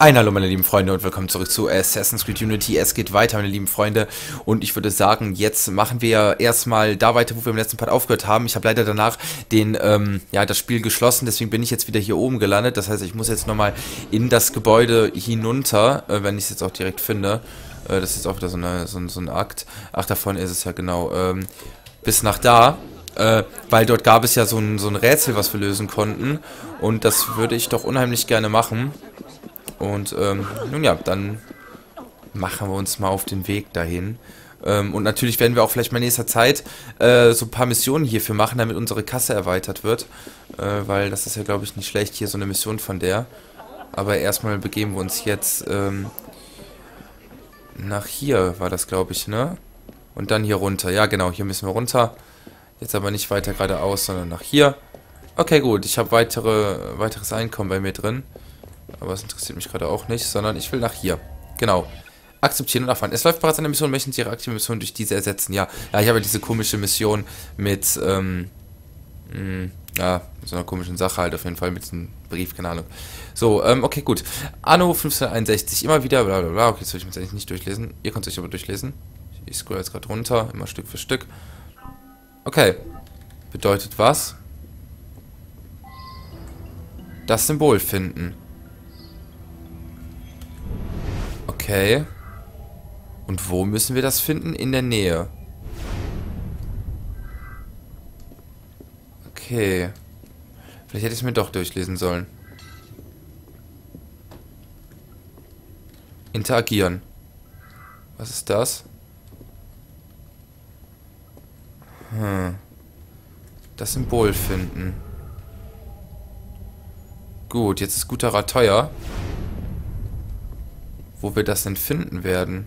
Ein Hallo meine lieben Freunde und willkommen zurück zu Assassin's Creed Unity. Es geht weiter, meine lieben Freunde. Und ich würde sagen, jetzt machen wir erstmal da weiter, wo wir im letzten Part aufgehört haben. Ich habe leider danach den, ähm, ja, das Spiel geschlossen, deswegen bin ich jetzt wieder hier oben gelandet. Das heißt, ich muss jetzt nochmal in das Gebäude hinunter, äh, wenn ich es jetzt auch direkt finde. Äh, das ist jetzt auch wieder so, eine, so, so ein Akt. Ach, davon ist es ja genau. Ähm, bis nach da. Äh, weil dort gab es ja so ein, so ein Rätsel, was wir lösen konnten. Und das würde ich doch unheimlich gerne machen. Und ähm, nun ja, dann machen wir uns mal auf den Weg dahin. Ähm, und natürlich werden wir auch vielleicht mal in nächster Zeit äh, so ein paar Missionen hierfür machen, damit unsere Kasse erweitert wird. Äh, weil das ist ja, glaube ich, nicht schlecht, hier so eine Mission von der. Aber erstmal begeben wir uns jetzt ähm, nach hier, war das, glaube ich, ne? Und dann hier runter. Ja, genau, hier müssen wir runter. Jetzt aber nicht weiter geradeaus, sondern nach hier. Okay, gut, ich habe weitere, weiteres Einkommen bei mir drin. Aber es interessiert mich gerade auch nicht, sondern ich will nach hier. Genau. Akzeptieren und erfahren. Es läuft bereits eine Mission, möchten Sie Ihre aktive Mission durch diese ersetzen? Ja. Ja, ich habe diese komische Mission mit, ähm, mh, hm, ja, so einer komischen Sache halt auf jeden Fall mit diesem Brief, keine Ahnung. So, ähm, okay, gut. Anno 1561, immer wieder, bla bla bla. Okay, das will ich mir jetzt eigentlich nicht durchlesen. Ihr könnt es euch aber durchlesen. Ich scroll jetzt gerade runter, immer Stück für Stück. Okay. Bedeutet was? Das Symbol finden. Okay. Und wo müssen wir das finden? In der Nähe. Okay. Vielleicht hätte ich es mir doch durchlesen sollen. Interagieren. Was ist das? Hm. Das Symbol finden. Gut, jetzt ist guter Rat teuer wo wir das denn finden werden.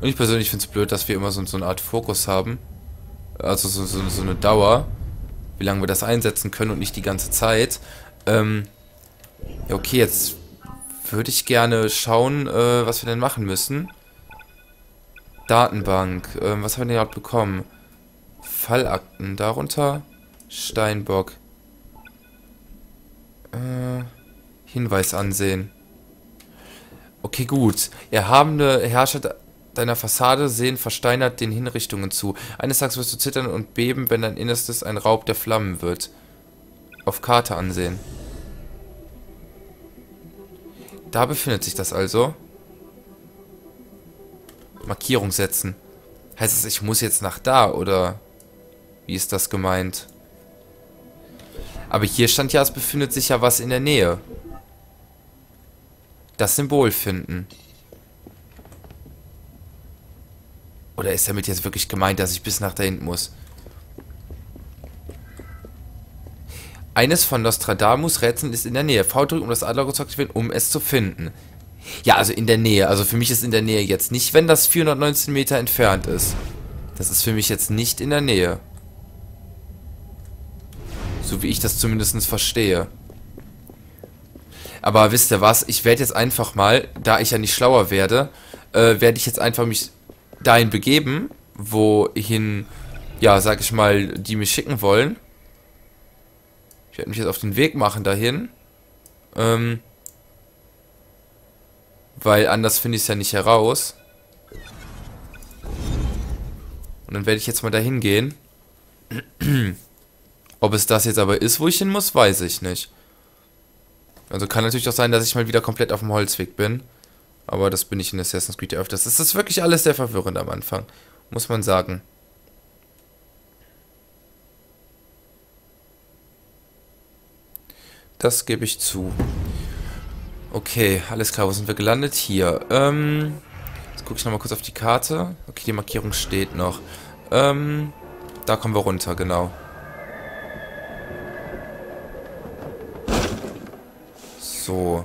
Und ich persönlich finde es blöd, dass wir immer so, so, eine Art Fokus haben. Also so, so, so, eine Dauer. Wie lange wir das einsetzen können und nicht die ganze Zeit. Ähm, ja, okay, jetzt würde ich gerne schauen, äh, was wir denn machen müssen. Datenbank. Ähm, was haben wir denn gerade bekommen? Fallakten. Darunter Steinbock. Äh, Hinweis ansehen. Okay, gut. Erhabene Herrscher deiner Fassade sehen versteinert den Hinrichtungen zu. Eines Tages wirst du zittern und beben, wenn dein Innerstes ein Raub der Flammen wird. Auf Karte ansehen. Da befindet sich das also. Markierung setzen. Heißt es, ich muss jetzt nach da, oder wie ist das gemeint? Aber hier stand ja, es befindet sich ja was in der Nähe. Das Symbol finden. Oder ist damit jetzt wirklich gemeint, dass ich bis nach da hinten muss? Eines von Nostradamus Rätseln ist in der Nähe. V drücken, um das Adler zu aktivieren, um es zu finden. Ja, also in der Nähe. Also für mich ist in der Nähe jetzt nicht, wenn das 419 Meter entfernt ist. Das ist für mich jetzt nicht in der Nähe. So wie ich das zumindest verstehe. Aber wisst ihr was? Ich werde jetzt einfach mal, da ich ja nicht schlauer werde, äh, werde ich jetzt einfach mich dahin begeben, wohin, ja, sag ich mal, die mich schicken wollen. Ich werde mich jetzt auf den Weg machen dahin. Ähm, weil anders finde ich es ja nicht heraus. Und dann werde ich jetzt mal dahin gehen. Ob es das jetzt aber ist, wo ich hin muss, weiß ich nicht. Also kann natürlich auch sein, dass ich mal wieder komplett auf dem Holzweg bin. Aber das bin ich in Assassin's Creed ja öfters. Das ist wirklich alles sehr verwirrend am Anfang. Muss man sagen. Das gebe ich zu. Okay, alles klar. Wo sind wir gelandet? Hier. Ähm, jetzt gucke ich nochmal kurz auf die Karte. Okay, die Markierung steht noch. Ähm, da kommen wir runter, genau. So.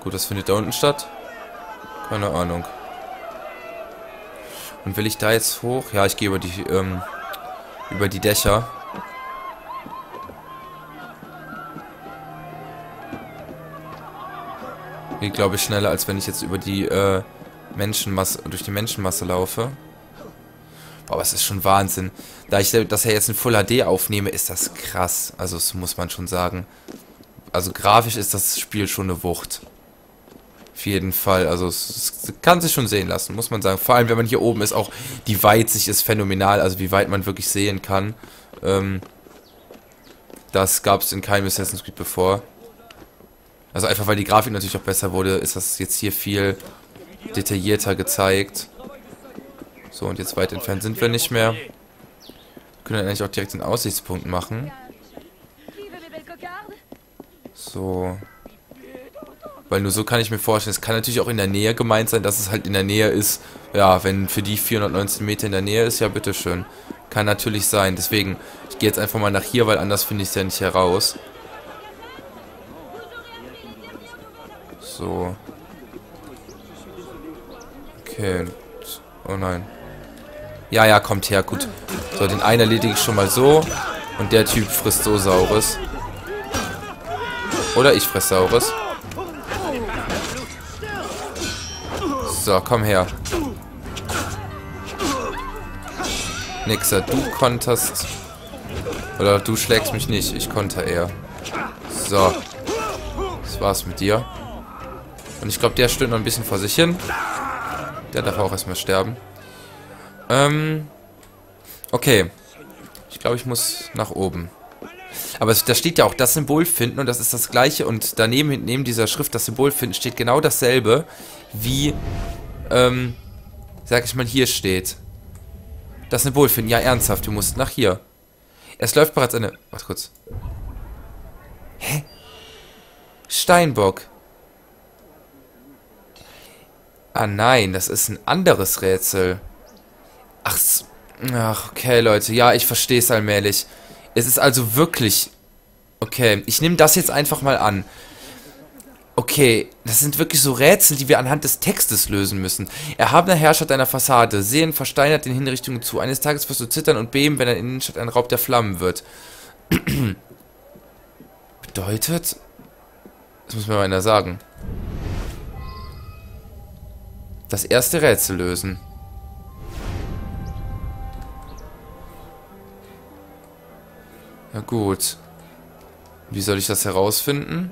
Gut, das findet da unten statt. Keine Ahnung. Und will ich da jetzt hoch? Ja, ich gehe über die, ähm, über die Dächer. Geht, glaube ich, schneller, als wenn ich jetzt über die, äh, Menschenmasse, durch die Menschenmasse laufe. Boah, es ist schon Wahnsinn. Da ich das ja jetzt in Full HD aufnehme, ist das krass. Also das muss man schon sagen. Also grafisch ist das Spiel schon eine Wucht. Auf jeden Fall. Also es, es, kann sich schon sehen lassen, muss man sagen. Vor allem, wenn man hier oben ist, auch die Weitsicht ist phänomenal. Also wie weit man wirklich sehen kann. Ähm, das gab es in keinem Assassin's Creed bevor. Also einfach, weil die Grafik natürlich auch besser wurde, ist das jetzt hier viel detaillierter gezeigt. So, und jetzt weit entfernt sind wir nicht mehr. Wir können dann eigentlich auch direkt den Aussichtspunkt machen. So. Weil nur so kann ich mir vorstellen, es kann natürlich auch in der Nähe gemeint sein, dass es halt in der Nähe ist. Ja, wenn für die 419 Meter in der Nähe ist, ja bitteschön. Kann natürlich sein. Deswegen, ich gehe jetzt einfach mal nach hier, weil anders finde ich es ja nicht heraus. So. Okay. Oh nein. Ja, ja, kommt her, gut. So, den einen erledige ich schon mal so. Und der Typ frisst so Saures. Oder ich fress Saures. So, komm her. Nixer, du konterst. Oder du schlägst mich nicht. Ich konter eher. So. Das war's mit dir. Und ich glaube, der stöhnt noch ein bisschen vor sich hin. Der darf auch erstmal sterben. Ähm. Okay. Ich glaube, ich muss nach oben. Aber da steht ja auch das Symbol finden und das ist das gleiche. Und daneben, neben dieser Schrift, das Symbol finden, steht genau dasselbe, wie, ähm, sag ich mal, hier steht. Das Symbol finden. Ja, ernsthaft, du musst nach hier. Es läuft bereits eine... Warte kurz. Hä? Steinbock. Ah nein, das ist ein anderes Rätsel. Ach, ach okay, Leute. Ja, ich verstehe es allmählich. Es ist also wirklich... Okay, ich nehme das jetzt einfach mal an. Okay, das sind wirklich so Rätsel, die wir anhand des Textes lösen müssen. Erhabener Herrscher deiner Fassade, sehen versteinert den Hinrichtungen zu. Eines Tages wirst du zittern und beben, wenn dein Innenstadt ein Raub der Flammen wird. Bedeutet... Das muss mir mal einer sagen. Das erste Rätsel lösen. Na gut. Wie soll ich das herausfinden?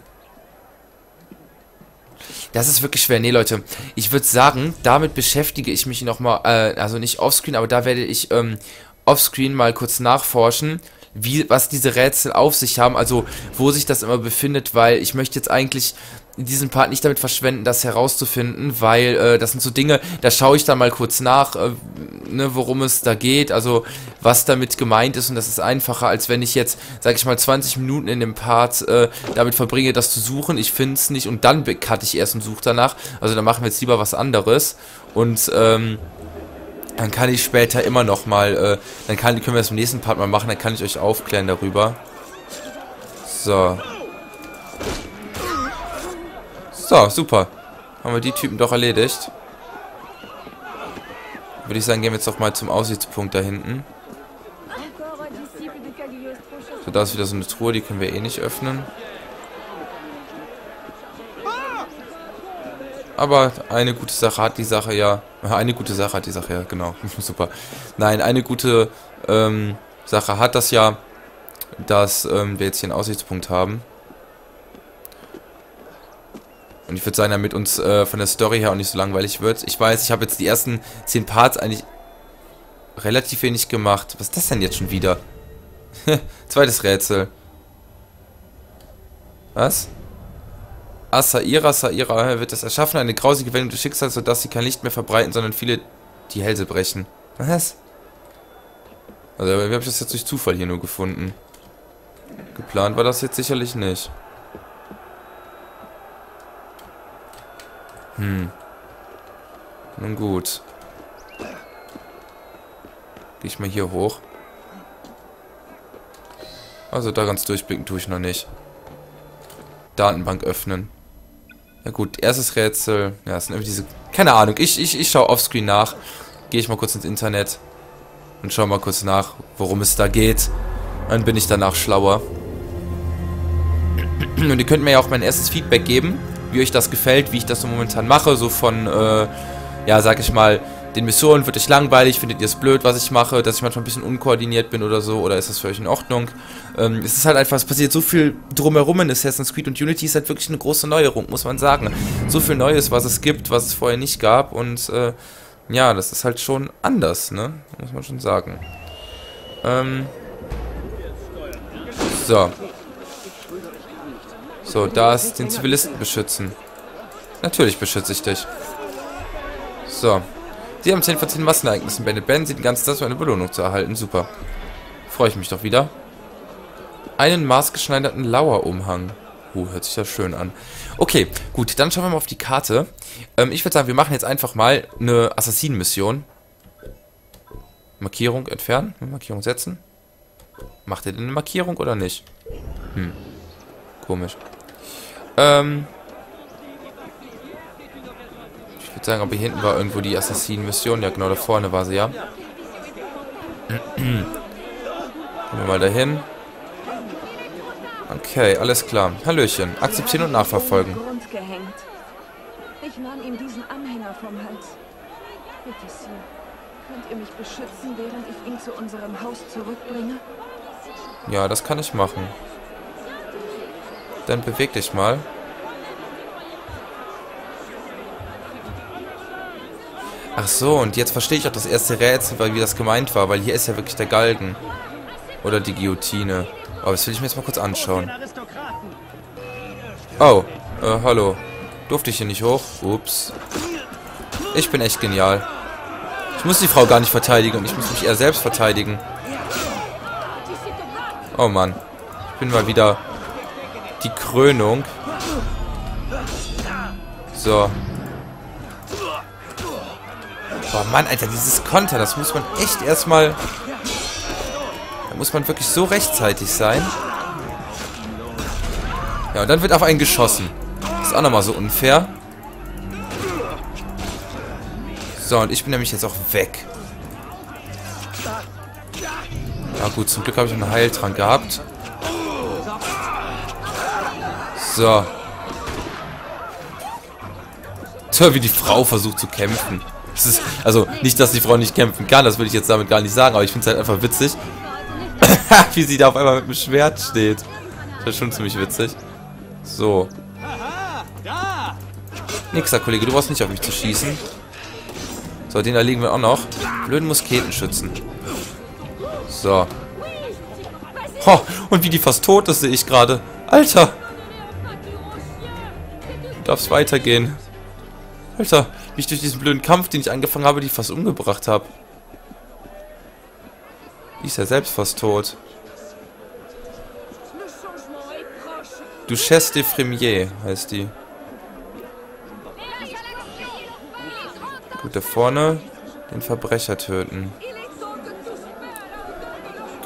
Das ist wirklich schwer. Nee, Leute, ich würde sagen, damit beschäftige ich mich nochmal, äh, also nicht offscreen, aber da werde ich ähm, offscreen mal kurz nachforschen, wie, was diese Rätsel auf sich haben, also wo sich das immer befindet, weil ich möchte jetzt eigentlich diesen Part nicht damit verschwenden, das herauszufinden, weil äh, das sind so Dinge, da schaue ich dann mal kurz nach, äh, ne, worum es da geht, also was damit gemeint ist und das ist einfacher, als wenn ich jetzt, sag ich mal, 20 Minuten in dem Part äh, damit verbringe, das zu suchen, ich finde es nicht und dann cutte ich erst und suche danach, also da machen wir jetzt lieber was anderes und ähm, dann kann ich später immer noch mal, äh, dann kann, können wir das im nächsten Part mal machen, dann kann ich euch aufklären darüber. So. So, super. Haben wir die Typen doch erledigt. Würde ich sagen, gehen wir jetzt doch mal zum Aussichtspunkt da hinten. So, da ist wieder so eine Truhe, die können wir eh nicht öffnen. Aber eine gute Sache hat die Sache ja. Eine gute Sache hat die Sache ja, genau. Super. Nein, eine gute ähm, Sache hat das ja, dass ähm, wir jetzt hier einen Aussichtspunkt haben. Und ich würde sagen, damit uns äh, von der Story her auch nicht so langweilig wird. Ich weiß, ich habe jetzt die ersten 10 Parts eigentlich relativ wenig gemacht. Was ist das denn jetzt schon wieder? Zweites Rätsel. Was? Asaira, Saira wird es erschaffen, eine grausige Wendung des Schicksals, sodass sie kein Licht mehr verbreiten, sondern viele die Hälse brechen. Was? Also, wie habe ich das jetzt durch Zufall hier nur gefunden? Geplant war das jetzt sicherlich nicht. Hm. Nun gut. Gehe ich mal hier hoch. Also da ganz durchblicken tue ich noch nicht. Datenbank öffnen. Ja gut, erstes Rätsel. Ja, es sind irgendwie diese... Keine Ahnung, ich, ich, ich schaue offscreen nach. Gehe ich mal kurz ins Internet. Und schaue mal kurz nach, worum es da geht. Dann bin ich danach schlauer. Und ihr könnt mir ja auch mein erstes Feedback geben wie euch das gefällt, wie ich das so momentan mache, so von, äh, ja, sag ich mal, den Missionen wird euch langweilig, findet ihr es blöd, was ich mache, dass ich manchmal ein bisschen unkoordiniert bin oder so, oder ist das für euch in Ordnung? Ähm, es ist halt einfach, es passiert so viel drumherum in Assassin's Creed und Unity ist halt wirklich eine große Neuerung, muss man sagen. So viel Neues, was es gibt, was es vorher nicht gab und äh, ja, das ist halt schon anders, ne? Muss man schon sagen. Ähm, so. So, da ist den Zivilisten beschützen. Natürlich beschütze ich dich. So. Sie haben 10 von 10 Massenereignissen beendet. Ben sieht ganz das, um eine Belohnung zu erhalten. Super. Freue ich mich doch wieder. Einen maßgeschneiderten Lauerumhang. Uh, hört sich ja schön an. Okay, gut, dann schauen wir mal auf die Karte. Ähm, ich würde sagen, wir machen jetzt einfach mal eine Assassinen-Mission. Markierung entfernen, Markierung setzen. Macht er denn eine Markierung oder nicht? Hm. Komisch. Ähm, würde sagen, aber hier hinten war irgendwo die Assassinen-Mission. Ja, genau, da vorne war sie, ja. Gehen wir mal dahin. Okay, alles klar. Hallöchen. Akzeptieren und nachverfolgen. Ich nahm ihm diesen Anhänger vom Hals. Bitte, Sir. Könnt ihr mich beschützen, während ich ihn zu unserem Haus zurückbringe? Ja, das kann ich machen. Dann beweg dich mal. Ach so, und jetzt verstehe ich auch das erste Rätsel, weil wie das gemeint war, weil hier ist ja wirklich der Galgen. Oder die Guillotine. Aber das will ich mir jetzt mal kurz anschauen. Oh, äh, hallo. Durfte ich hier nicht hoch? Ups. Ich bin echt genial. Ich muss die Frau gar nicht verteidigen, ich muss mich eher selbst verteidigen. Oh Mann. Ich bin mal wieder die Krönung. So. Boah, Mann, Alter, dieses Konter, das muss man echt erstmal... Da muss man wirklich so rechtzeitig sein. Ja, und dann wird auf einen geschossen. Ist auch nochmal so unfair. So, und ich bin nämlich jetzt auch weg. Ja gut, zum Glück habe ich einen Heiltrank gehabt. So. So, wie die Frau versucht zu kämpfen. Ist, also nicht, dass die Frau nicht kämpfen kann, das will ich jetzt damit gar nicht sagen, aber ich finde es halt einfach witzig. Wie sie da auf einmal mit dem Schwert steht. Das ist schon ziemlich witzig. So. Nixer, Kollege, du brauchst nicht auf mich zu schießen. So, den erlegen wir auch noch. Blöden Musketenschützen. So. Ho, und wie die fast tot ist, sehe ich gerade. Alter! Darf es weitergehen? Alter, wie ich durch diesen blöden Kampf, den ich angefangen habe, die fast umgebracht habe. Die ist ja selbst fast tot. Duchesse de Fremier heißt die. Gut, da vorne den Verbrecher töten.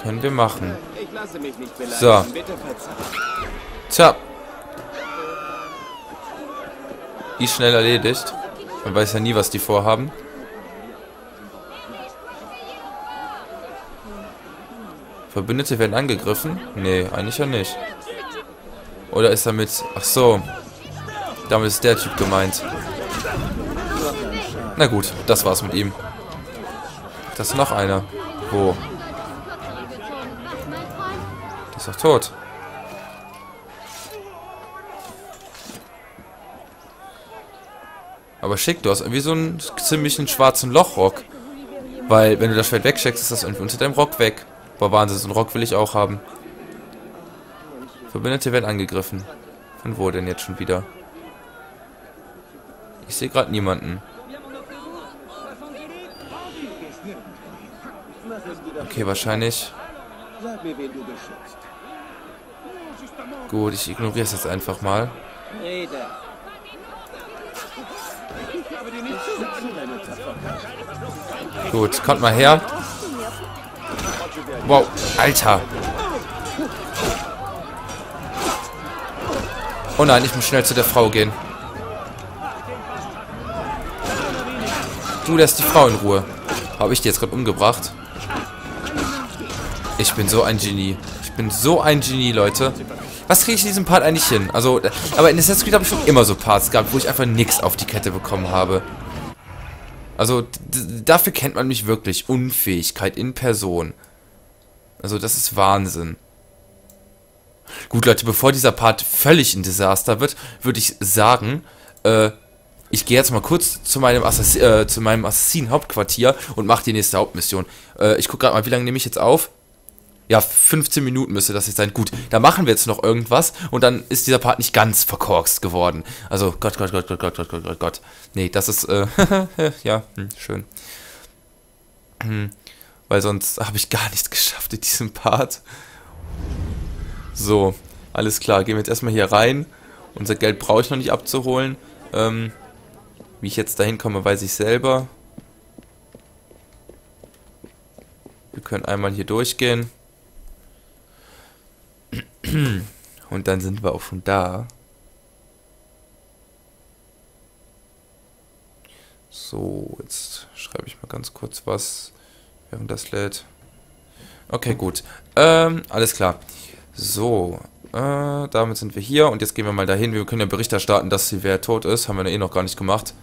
Können wir machen. So. Tja. Die schnell erledigt. Man weiß ja nie, was die vorhaben. Verbündete werden angegriffen? Nee, eigentlich ja nicht. Oder ist damit... Ach so. Damit ist der Typ gemeint. Na gut, das war's mit ihm. Das ist noch einer. Wo? Das ist doch tot. Aber schick, du hast irgendwie so einen ziemlichen schwarzen Lochrock. Weil, wenn du das Schwert wegcheckst, ist das irgendwie unter deinem Rock weg. Boah, Wahnsinn, so einen Rock will ich auch haben. Verbündete werden angegriffen. Von wo denn jetzt schon wieder? Ich sehe gerade niemanden. Okay, wahrscheinlich. Gut, ich ignoriere es jetzt einfach mal. Gut, kommt mal her. Wow, Alter. Oh nein, ich muss schnell zu der Frau gehen. Du lässt die Frau in Ruhe. Habe ich die jetzt gerade umgebracht? Ich bin so ein Genie. Ich bin so ein Genie, Leute. Was kriege ich in diesem Part eigentlich hin? Also, aber in Assassin's Creed habe ich schon immer so Parts gehabt, wo ich einfach nichts auf die Kette bekommen habe. Also, dafür kennt man mich wirklich. Unfähigkeit in Person. Also, das ist Wahnsinn. Gut, Leute, bevor dieser Part völlig ein Desaster wird, würde ich sagen, äh, ich gehe jetzt mal kurz zu meinem, Assass äh, zu meinem Assassinen-Hauptquartier und mache die nächste Hauptmission. Äh, ich gucke gerade mal, wie lange nehme ich jetzt auf? Ja, 15 Minuten müsste das jetzt sein. Gut, da machen wir jetzt noch irgendwas und dann ist dieser Part nicht ganz verkorkst geworden. Also, Gott, Gott, Gott, Gott, Gott, Gott, Gott, Gott, Gott. Nee, das ist, äh, ja, hm, schön. Hm, weil sonst habe ich gar nichts geschafft in diesem Part. So, alles klar, gehen wir jetzt erstmal hier rein. Unser Geld brauche ich noch nicht abzuholen. Ähm, wie ich jetzt dahin komme, weiß ich selber. Wir können einmal hier durchgehen. Und dann sind wir auch schon da. So, jetzt schreibe ich mal ganz kurz was, während das lädt. Okay, gut. Ähm, alles klar. So, äh, damit sind wir hier und jetzt gehen wir mal dahin. Wir können ja Bericht erstatten, dass sie wer tot ist. Haben wir ja eh noch gar nicht gemacht.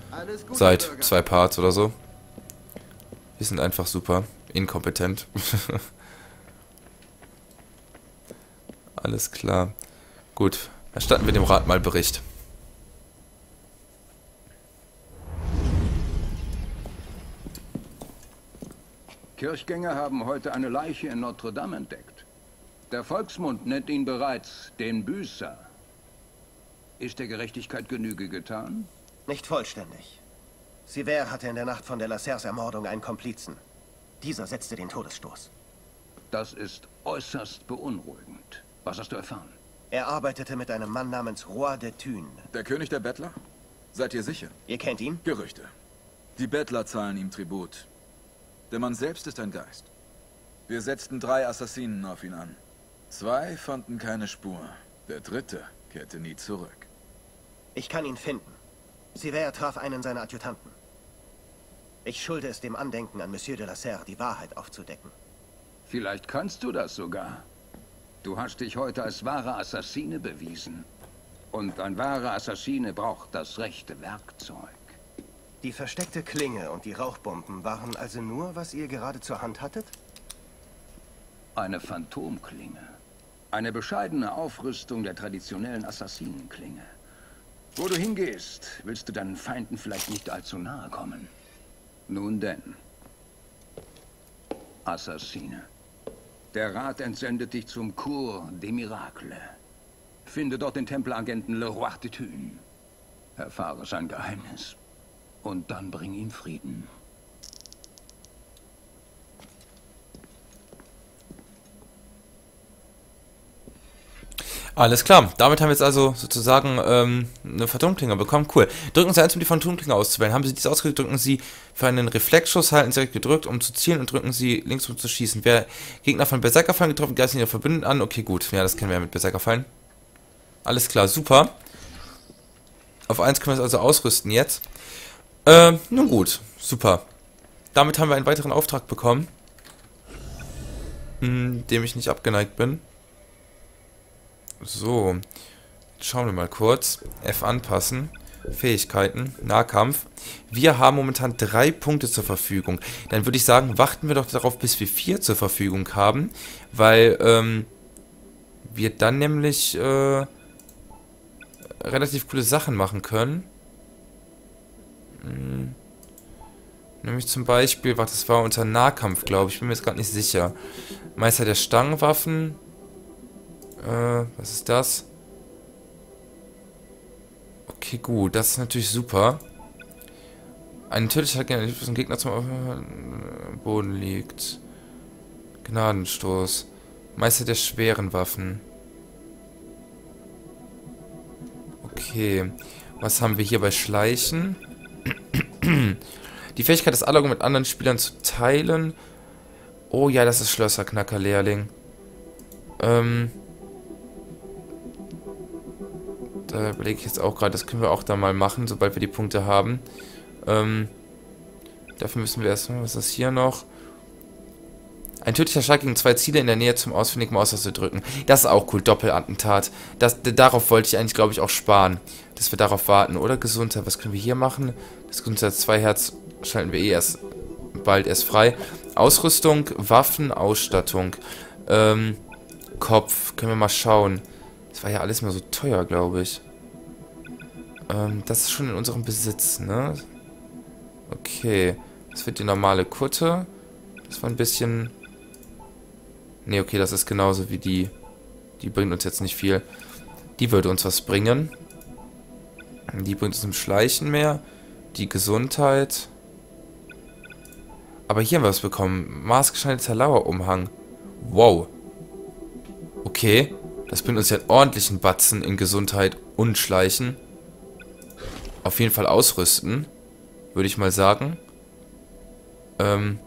Seit zwei Parts oder so. Wir sind einfach super inkompetent. Alles klar. Gut, erstatten wir dem Rat mal Bericht. Kirchgänger haben heute eine Leiche in Notre Dame entdeckt. Der Volksmund nennt ihn bereits den Büßer. Ist der Gerechtigkeit Genüge getan? Nicht vollständig. Siver hatte in der Nacht von der Lasser's Ermordung einen Komplizen. Dieser setzte den Todesstoß. Das ist äußerst beunruhigend. Was hast du erfahren? Er arbeitete mit einem Mann namens Roi de Thune. Der König der Bettler? Seid ihr sicher? Ihr kennt ihn? Gerüchte. Die Bettler zahlen ihm Tribut. Der Mann selbst ist ein Geist. Wir setzten drei Assassinen auf ihn an. Zwei fanden keine Spur. Der dritte kehrte nie zurück. Ich kann ihn finden. Siver traf einen seiner Adjutanten. Ich schulde es dem Andenken an Monsieur de la Serre, die Wahrheit aufzudecken. Vielleicht kannst du das sogar. Du hast dich heute als wahre Assassine bewiesen. Und ein wahrer Assassine braucht das rechte Werkzeug. Die versteckte Klinge und die Rauchbomben waren also nur, was ihr gerade zur Hand hattet? Eine Phantomklinge. Eine bescheidene Aufrüstung der traditionellen Assassinenklinge. Wo du hingehst, willst du deinen Feinden vielleicht nicht allzu nahe kommen. Nun denn. Assassine. Der Rat entsendet dich zum Cour des Miracles. Finde dort den Tempelagenten Le Roi de Thune. Erfahre sein Geheimnis. Und dann bring ihm Frieden. Alles klar, damit haben wir jetzt also sozusagen ähm, eine Phantomklinge bekommen. Cool. Drücken Sie eins, um die Phantomklinge auszuwählen. Haben Sie dies ausgedrückt, drücken Sie für einen Reflexschuss, halten Sie direkt gedrückt, um zu zielen und drücken Sie links, um zu schießen. Wer Gegner von Berserkerfallen getroffen, greifen Ihre Verbündeten an. Okay, gut. Ja, das kennen wir ja mit Berserkerfallen. Alles klar, super. Auf eins können wir es also ausrüsten jetzt. Ähm, nun gut, super. Damit haben wir einen weiteren Auftrag bekommen. Hm, dem ich nicht abgeneigt bin. So, schauen wir mal kurz. F anpassen. Fähigkeiten, Nahkampf. Wir haben momentan drei Punkte zur Verfügung. Dann würde ich sagen, warten wir doch darauf, bis wir vier zur Verfügung haben, weil ähm, wir dann nämlich äh, relativ coole Sachen machen können. Hm. Nämlich zum Beispiel, was das war unter Nahkampf, glaube ich. Ich bin mir jetzt gerade nicht sicher. Meister der Stangenwaffen, äh, was ist das? Okay, gut. Das ist natürlich super. Ein tödlicher Gegner zum Boden liegt. Gnadenstoß. Meister der schweren Waffen. Okay. Was haben wir hier bei Schleichen? Die Fähigkeit, das Anlage mit anderen Spielern zu teilen. Oh ja, das ist Schlösserknacker-Lehrling. Ähm... Da überlege ich jetzt auch gerade, das können wir auch da mal machen, sobald wir die Punkte haben. Ähm, dafür müssen wir erstmal, was ist das hier noch? Ein tödlicher Schlag gegen zwei Ziele in der Nähe zum ausfindigen Maustaste drücken. Das ist auch cool, Doppelattentat. Das, darauf wollte ich eigentlich, glaube ich, auch sparen. Dass wir darauf warten. Oder Gesundheit, was können wir hier machen? Das Gesundheit 2 Herz schalten wir eh erst bald erst frei. Ausrüstung, Waffen, Ausstattung. Ähm, Kopf, können wir mal schauen. Das war ja alles mal so teuer, glaube ich. Ähm, das ist schon in unserem Besitz, ne? Okay. Das wird die normale Kutte. Das war ein bisschen... Ne, okay, das ist genauso wie die. Die bringt uns jetzt nicht viel. Die würde uns was bringen. Die bringt uns im Schleichen mehr. Die Gesundheit. Aber hier haben wir was bekommen. Maßgeschneiderter Lauerumhang. Wow. Okay. Das bringt uns ja einen ordentlichen Batzen in Gesundheit und Schleichen. Auf jeden Fall ausrüsten. Würde ich mal sagen. Ähm.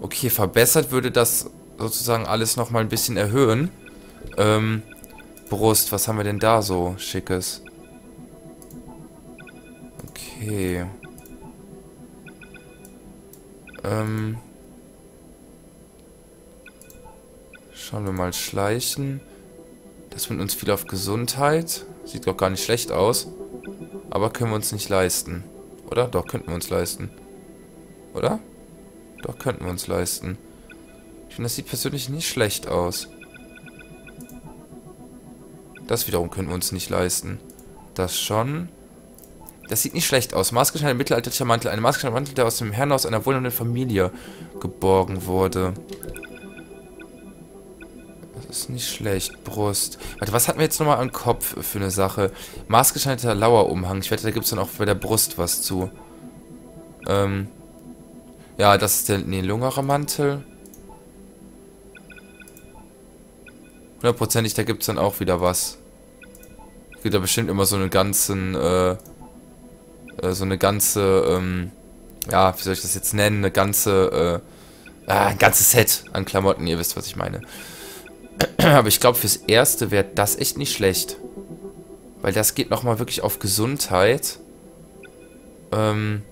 Okay, verbessert würde das sozusagen alles nochmal ein bisschen erhöhen. Ähm. Brust, was haben wir denn da so Schickes? Okay. Ähm. Schauen wir mal schleichen. Das bringt uns viel auf Gesundheit. Sieht doch gar nicht schlecht aus. Aber können wir uns nicht leisten. Oder? Doch, könnten wir uns leisten. Oder? Doch, könnten wir uns leisten. Ich finde, das sieht persönlich nicht schlecht aus. Das wiederum können wir uns nicht leisten. Das schon. Das sieht nicht schlecht aus. Maßgeschneiderter mittelalterlicher Mantel. Ein maßgeschneiderter Mantel, der aus dem Herrenhaus einer wohnenden Familie geborgen wurde. Ist nicht schlecht. Brust. Warte, was hatten wir jetzt nochmal am Kopf für eine Sache? Maßgeschneiderter Lauerumhang. Ich wette, da gibt es dann auch bei der Brust was zu. Ähm. Ja, das ist der nee, lungerer Mantel. Hundertprozentig, da gibt es dann auch wieder was. Gibt da bestimmt immer so einen ganzen, äh, äh, so eine ganze, ähm, ja, wie soll ich das jetzt nennen? Eine ganze, äh, ah, ein ganzes Set an Klamotten, ihr wisst, was ich meine. Aber ich glaube, fürs Erste wäre das echt nicht schlecht. Weil das geht nochmal wirklich auf Gesundheit. Ähm,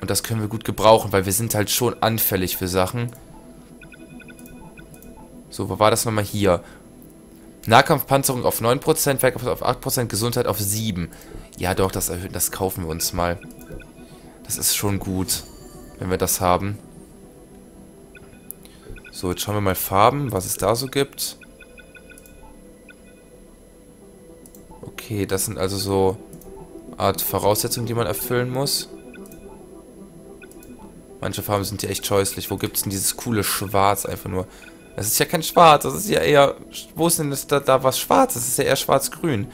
und das können wir gut gebrauchen, weil wir sind halt schon anfällig für Sachen. So, wo war das nochmal hier? Nahkampfpanzerung auf 9%, Fernkampf auf 8%, Gesundheit auf 7%. Ja doch, das erhöht, das kaufen wir uns mal. Das ist schon gut, wenn wir das haben. So, jetzt schauen wir mal Farben, was es da so gibt. Okay, das sind also so Art Voraussetzungen, die man erfüllen muss. Manche Farben sind ja echt scheußlich. Wo gibt es denn dieses coole Schwarz einfach nur? Das ist ja kein Schwarz, das ist ja eher... Wo ist denn das, da, da was schwarz? Das ist ja eher schwarz-grün.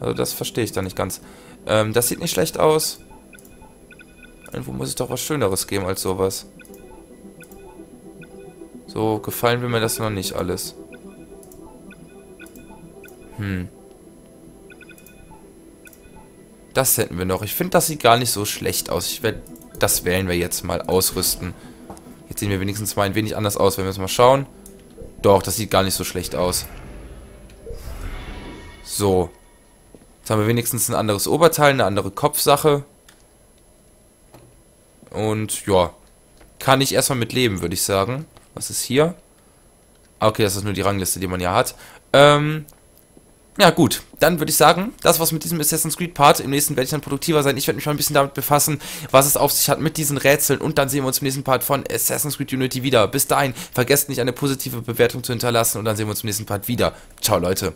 Also das verstehe ich da nicht ganz. Ähm, das sieht nicht schlecht aus. Irgendwo muss es doch was Schöneres geben als sowas. So, gefallen will mir das noch nicht alles. Hm. Das hätten wir noch. Ich finde, das sieht gar nicht so schlecht aus. Ich werde... Das wählen wir jetzt mal ausrüsten. Jetzt sehen wir wenigstens mal ein wenig anders aus, wenn wir es mal schauen. Doch, das sieht gar nicht so schlecht aus. So. Jetzt haben wir wenigstens ein anderes Oberteil, eine andere Kopfsache. Und ja, kann ich erstmal mit leben, würde ich sagen. Was ist hier? Ah, okay, das ist nur die Rangliste, die man ja hat. Ähm, ja, gut. Dann würde ich sagen, das war's mit diesem Assassin's Creed Part. Im nächsten werde ich dann produktiver sein. Ich werde mich mal ein bisschen damit befassen, was es auf sich hat mit diesen Rätseln. Und dann sehen wir uns im nächsten Part von Assassin's Creed Unity wieder. Bis dahin, vergesst nicht, eine positive Bewertung zu hinterlassen. Und dann sehen wir uns im nächsten Part wieder. Ciao, Leute.